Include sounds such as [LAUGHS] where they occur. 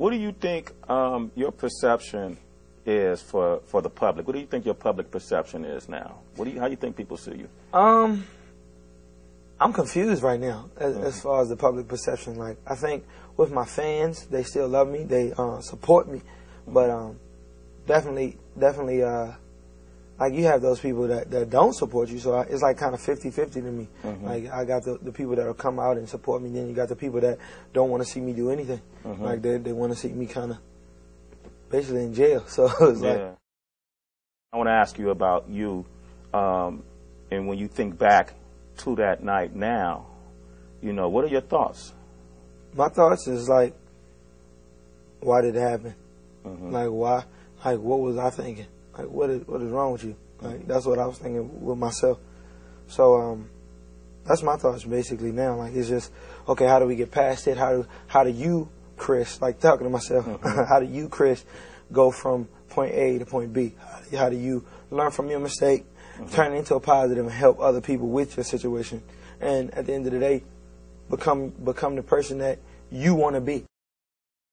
What do you think um, your perception is for, for the public? What do you think your public perception is now? What do you, how do you think people see you? Um, I'm confused right now as, as, far as the public perception. Like, I think with my fans, they still love me, they uh, support me, but um, definitely, definitely, uh, like you have those people that, that don't support you, so I, it's like kind of 50-50 to me. Mm-hmm. Like I got the, the people that'll come out and support me, then you got the people that don't want to see me do anything. Mm-hmm. Like they they want to see me kind of basically in jail. [LAUGHS] So it's like Yeah. I want to ask you about you, um, and when you think back to that night now, you know, what are your thoughts? my thoughts is like, why did it happen? Mhm. Like why? Like what was I thinking? Like what is what is wrong with you? Mm-hmm. Like that's what I was thinking with myself. So um, that's my thoughts basically now. Like it's just okay. How do we get past it? How do how do you, Chris? Like talking to myself. Mm-hmm. [LAUGHS] how do you, Chris, go from point A to point B? How do, how do you learn from your mistake, mm-hmm. turn it into a positive, and help other people with your situation? And at the end of the day, become become the person that you want to be.